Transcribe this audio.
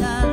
la